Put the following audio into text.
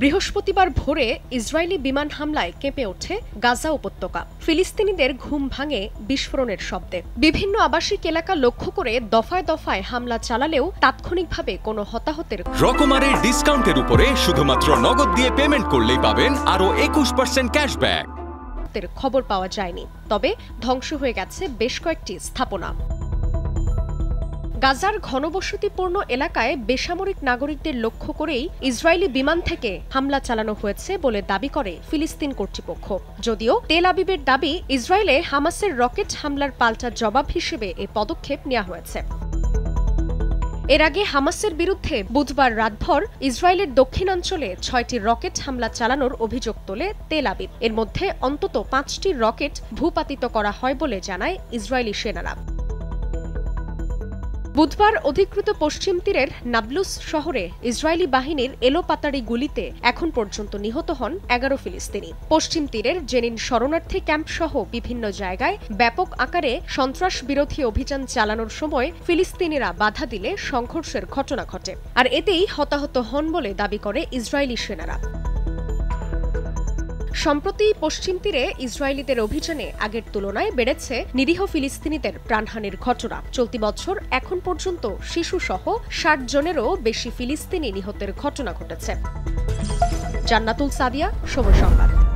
বৃহস্পতিবার ভোরে ইসরায়েলি বিমান হামলায় কেঁপে ওঠে গাজা উপত্যকা। ফিলিস্তিনিদের ঘুম ভাঙে বিস্ফোরণের শব্দে। বিভিন্ন আবাসিক এলাকা লক্ষ্য করে দফায় দফায় হামলা চালালেও তাৎক্ষণিকভাবে কোনো হতাহতের রকমারের ডিসকাউন্টের উপরে শুধুমাত্র নগদ দিয়ে পেমেন্ট করলেই পাবেন আরও একুশ পার্সেন্ট ক্যাশব্যাক খবর পাওয়া যায়নি। তবে ধ্বংস হয়ে গেছে বেশ কয়েকটি স্থাপনা। গাজার ঘনবসতিপূর্ণ এলাকায় বেসামরিক নাগরিকদের লক্ষ্য করেই ইসরায়েলি বিমান থেকে হামলা চালানো হয়েছে বলে দাবি করে ফিলিস্তিন কর্তৃপক্ষ। যদিও তেল আবিবের দাবি, ইসরায়েলে হামাসের রকেট হামলার পাল্টা জবাব হিসেবে এ পদক্ষেপ নেওয়া হয়েছে। এর আগে হামাসের বিরুদ্ধে বুধবার রাতভর ইসরায়েলের দক্ষিণাঞ্চলে ছয়টি রকেট হামলা চালানোর অভিযোগ তোলে তেল আবিব। এর মধ্যে অন্তত পাঁচটি রকেট ভূপাতিত করা হয় বলে জানায় ইসরায়েলি সেনারা। বুধবার অধিকৃত পশ্চিম তীরের নাবলুস শহরে ইসরায়েলি বাহিনীর এলোপাতাড়ি গুলিতে এখন পর্যন্ত নিহত হন এগারো ফিলিস্তিনি। পশ্চিম তীরের জেনিন শরণার্থী ক্যাম্প সহ বিভিন্ন জায়গায় ব্যাপক আকারে সন্ত্রাস বিরোধী অভিযান চালানোর সময় ফিলিস্তিনিরা বাধা দিলে সংঘর্ষের ঘটনা ঘটে। আর এতেই হতাহত হন বলে দাবি করে ইসরায়েলি সেনারা। সম্প্রতি পশ্চিম তীরে ইসরায়েলিদের অভিযানে আগের তুলনায় বেড়েছে নিরীহ ফিলিস্তিনিদের প্রাণহানির ঘটনা। চলতি বছর এখন পর্যন্ত শিশুসহ ষাট জনেরও বেশি ফিলিস্তিনি নিহতের ঘটনা ঘটেছে। জান্নাতুল সাদিয়া, সময় সংবাদ।